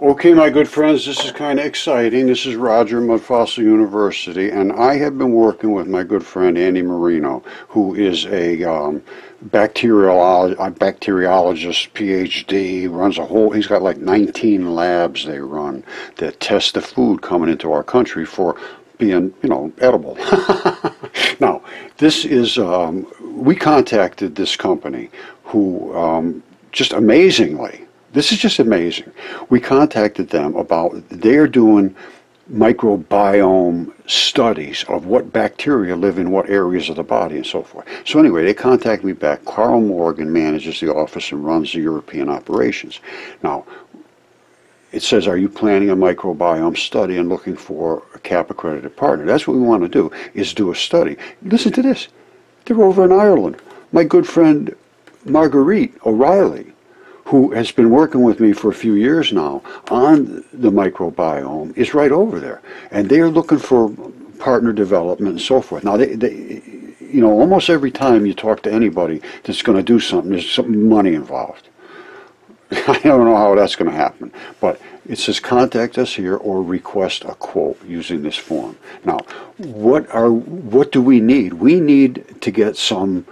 Okay, my good friends, this is kind of exciting. This is Roger Mudfossil University, and I have been working with my good friend Andy Marino, who is a um, bacteriologist, bacteriologist, PhD, runs a whole, he's got like 19 labs they run that test the food coming into our country for being, you know, edible. now, this is, um, we contacted this company who um, just amazingly, this is just amazing. We contacted them about they're doing microbiome studies of what bacteria live in what areas of the body and so forth. So anyway, they contacted me back. Carl Morgan manages the office and runs the European operations. Now, it says, are you planning a microbiome study and looking for a CAP accredited partner? That's what we want to do, is do a study. Listen to this. They're over in Ireland. My good friend Marguerite O'Reilly who has been working with me for a few years now on the microbiome, is right over there. And they're looking for partner development and so forth. Now, they, they you know, almost every time you talk to anybody that's going to do something, there's some money involved. I don't know how that's going to happen, but it says contact us here or request a quote using this form. Now, what are what do we need? We need to get some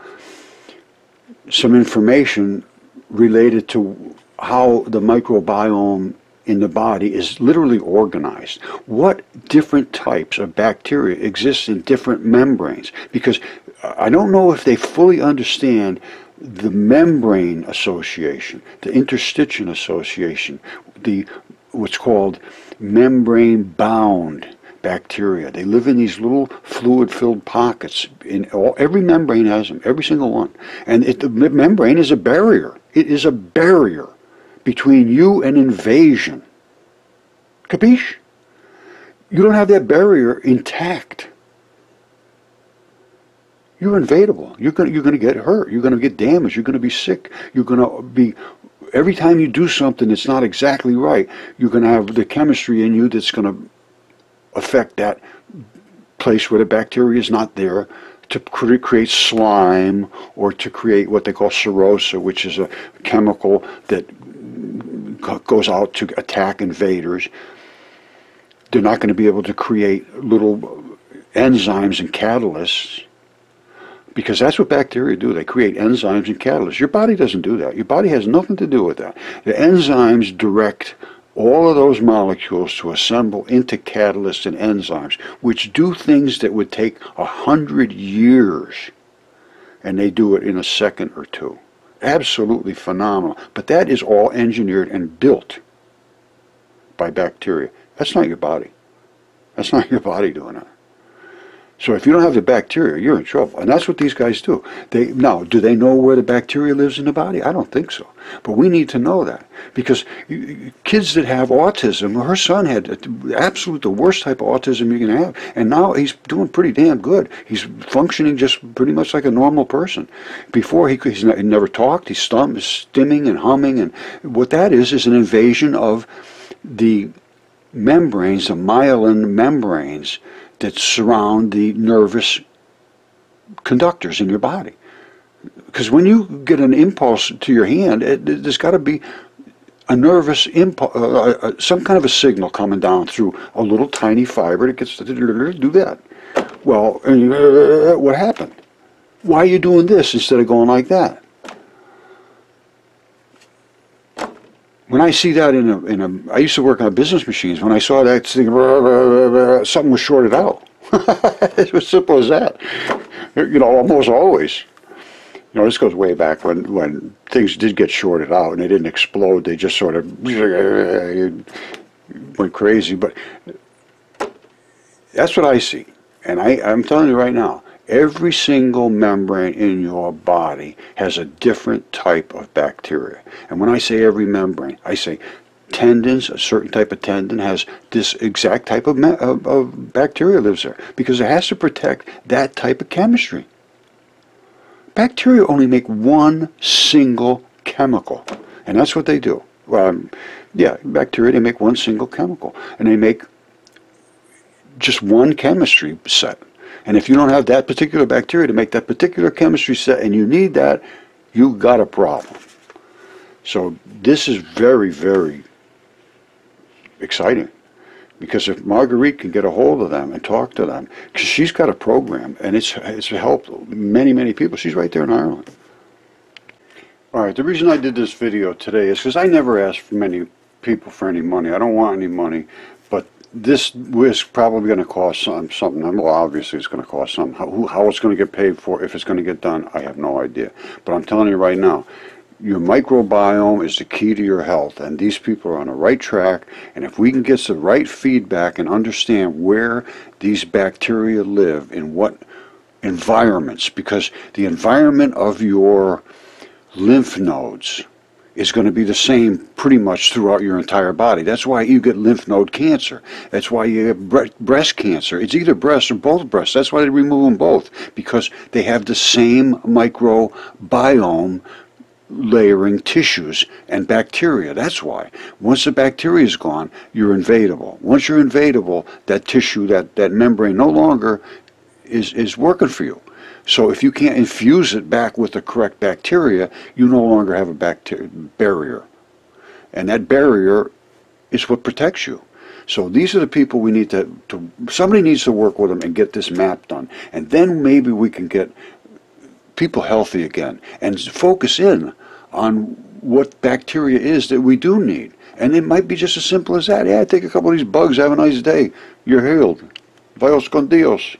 some information related to how the microbiome in the body is literally organized. What different types of bacteria exist in different membranes? Because I don't know if they fully understand the membrane association, the interstitium association, the what's called membrane bound bacteria. They live in these little fluid-filled pockets. In all, every membrane has them, every single one. And it, the membrane is a barrier. It is a barrier between you and invasion. Capiche? You don't have that barrier intact. You're invadable. You're going you're to get hurt. You're going to get damaged. You're going to be sick. You're going to be every time you do something that's not exactly right, you're going to have the chemistry in you that's going to affect that place where the bacteria is not there to create slime or to create what they call serosa, which is a chemical that goes out to attack invaders. They're not going to be able to create little enzymes and catalysts because that's what bacteria do. They create enzymes and catalysts. Your body doesn't do that. Your body has nothing to do with that. The enzymes direct all of those molecules to assemble into catalysts and enzymes, which do things that would take a hundred years, and they do it in a second or two. Absolutely phenomenal. But that is all engineered and built by bacteria. That's not your body. That's not your body doing it. So if you don't have the bacteria, you're in trouble. And that's what these guys do. They Now, do they know where the bacteria lives in the body? I don't think so. But we need to know that. Because kids that have autism, her son had absolute the worst type of autism you can have. And now he's doing pretty damn good. He's functioning just pretty much like a normal person. Before, he, he's not, he never talked. He's stum, stimming and humming. And what that is, is an invasion of the membranes, the myelin membranes, that surround the nervous conductors in your body. Because when you get an impulse to your hand, it, there's got to be a nervous impulse, uh, uh, uh, some kind of a signal coming down through a little tiny fiber that gets to do that. Well, uh, what happened? Why are you doing this instead of going like that? When I see that in a, in a, I used to work on business machines. When I saw that, thing something was shorted out. it's as simple as that. You know, almost always. You know, this goes way back when, when things did get shorted out and they didn't explode. They just sort of went crazy. But that's what I see. And I, I'm telling you right now, Every single membrane in your body has a different type of bacteria. And when I say every membrane, I say tendons, a certain type of tendon has this exact type of, of, of bacteria lives there because it has to protect that type of chemistry. Bacteria only make one single chemical, and that's what they do. Um, yeah, bacteria, they make one single chemical, and they make just one chemistry set. And if you don't have that particular bacteria to make that particular chemistry set and you need that, you got a problem. So this is very, very exciting. Because if Marguerite can get a hold of them and talk to them, because she's got a program and it's it's helped many many people. She's right there in Ireland. All right, the reason I did this video today is because I never asked for many people for any money. I don't want any money, this is probably going to cost some, something. Well, obviously it's going to cost something. How, how it's going to get paid for, if it's going to get done, I have no idea. But I'm telling you right now, your microbiome is the key to your health, and these people are on the right track. And if we can get the right feedback and understand where these bacteria live, in what environments, because the environment of your lymph nodes is going to be the same pretty much throughout your entire body. That's why you get lymph node cancer. That's why you get breast cancer. It's either breast or both breasts. That's why they remove them both because they have the same microbiome layering tissues and bacteria. That's why. Once the bacteria is gone, you're invadable. Once you're invadable, that tissue, that, that membrane no longer is, is working for you. So if you can't infuse it back with the correct bacteria, you no longer have a barrier. And that barrier is what protects you. So these are the people we need to, to somebody needs to work with them and get this map done. And then maybe we can get people healthy again and focus in on what bacteria is that we do need. And it might be just as simple as that. Yeah, take a couple of these bugs, have a nice day. You're healed. Vayos con Dios.